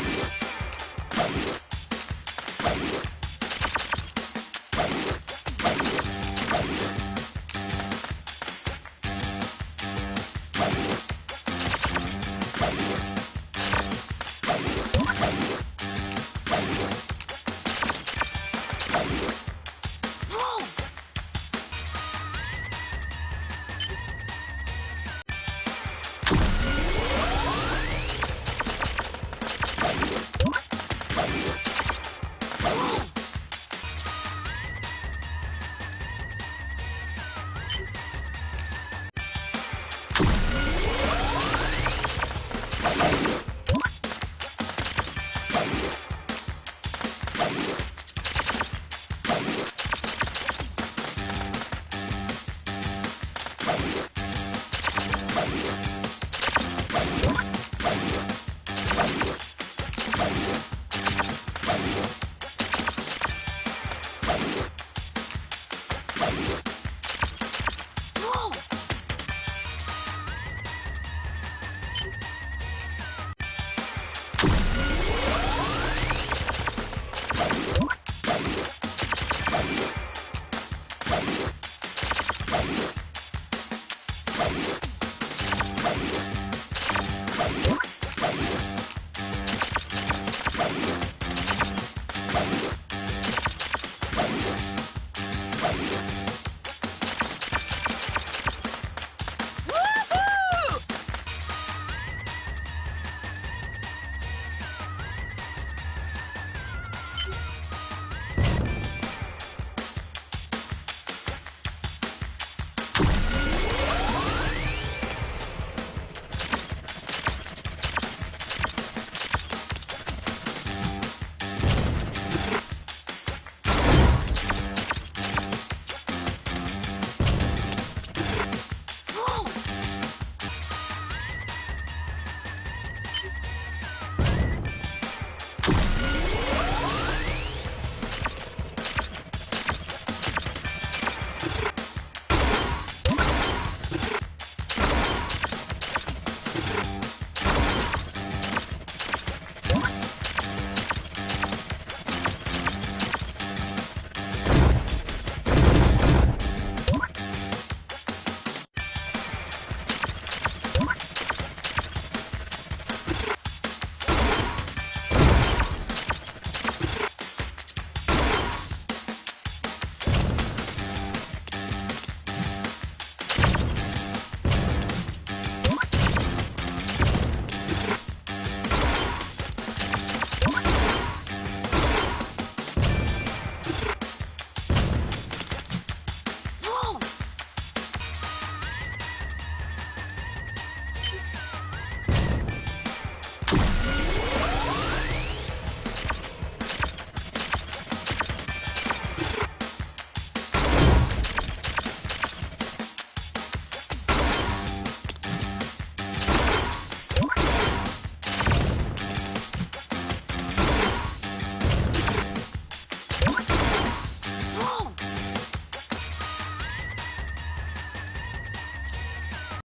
Club.